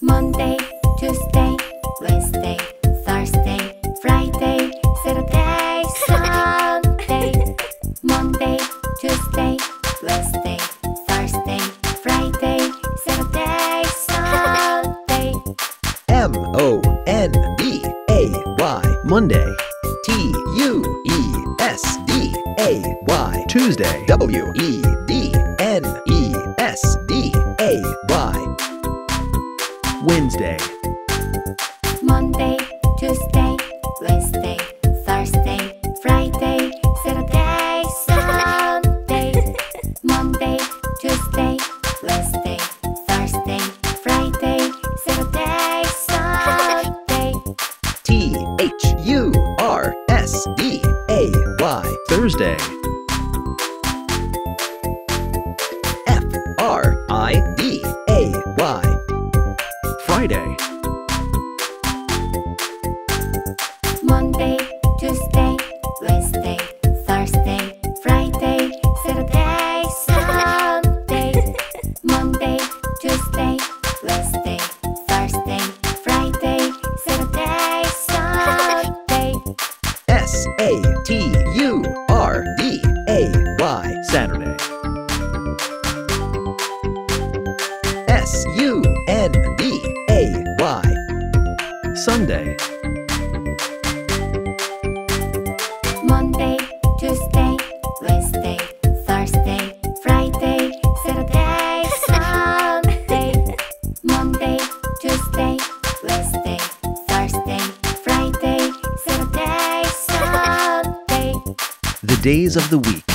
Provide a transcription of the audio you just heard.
Monday, Tuesday, Wednesday, Thursday, Friday, Saturday, Sunday. Monday, Tuesday, Wednesday, Thursday, Friday, Saturday, Sunday. M O N D A Y Monday. T U E S D A Y Tuesday. W E D N E. Wednesday. Monday, Tuesday, Wednesday, Thursday, Friday, Saturday, Sunday. Monday, Tuesday, Wednesday, Thursday, Friday, Saturday, Sunday. T H U R S D A Y. Thursday. Friday. Monday, Tuesday, Wednesday, Thursday, Friday, Saturday, Sunday. Monday, Tuesday, Wednesday, Thursday, Friday, Saturday, Sunday. S A T U R D A Y. Saturday. S U Sunday. Monday, Tuesday, Wednesday, Thursday, Friday, Saturday, Sunday. Monday, Tuesday, Wednesday, Thursday, Friday, Saturday, Sunday. The days of the week.